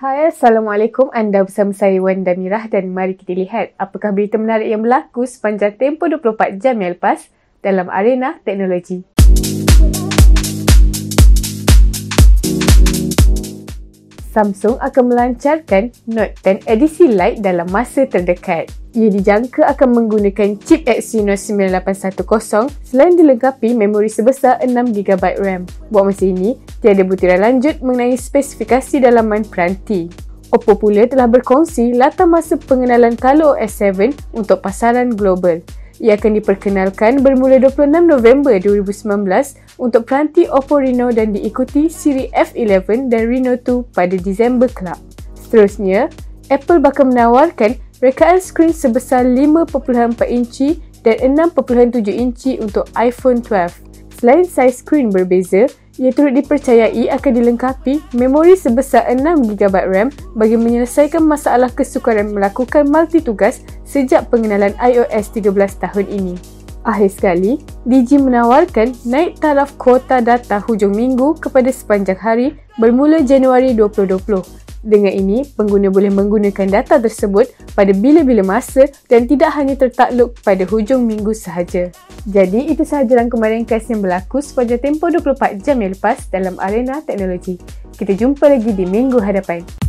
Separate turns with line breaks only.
Hai, Assalamualaikum. Anda bersama saya Wanda Mirah dan mari kita lihat apakah berita menarik yang berlaku sepanjang tempoh 24 jam yang lepas dalam arena teknologi. Samsung akan melancarkan Note 10 edisi Lite dalam masa terdekat. Ia dijangka akan menggunakan chip Exynos 9810 selain dilengkapi memori sebesar 6GB RAM. Buat masa ini, tiada butiran lanjut mengenai spesifikasi dalaman peranti. Oppo pula telah berkongsi latar masa pengenalan ColorOS 7 untuk pasaran global. Ia akan diperkenalkan bermula 26 November 2019 untuk peranti Oppo Reno dan diikuti siri F11 dan Reno 2 pada Disember kelak. Seterusnya, Apple bakal menawarkan rekaan skrin sebesar 5.4 inci dan 6.7 inci untuk iPhone 12. Selain saiz skrin berbeza, ia turut dipercayai akan dilengkapi memori sebesar 6GB RAM bagi menyelesaikan masalah kesukaran melakukan multitugas sejak pengenalan iOS 13 tahun ini. Akhir sekali, Digi menawarkan naik taraf kuota data hujung minggu kepada sepanjang hari bermula Januari 2020 dengan ini, pengguna boleh menggunakan data tersebut pada bila-bila masa dan tidak hanya tertakluk pada hujung minggu sahaja. Jadi, itu sahaja rangkuman ringkas yang berlaku sepanjang tempoh 24 jam yang lepas dalam arena teknologi. Kita jumpa lagi di minggu hadapan.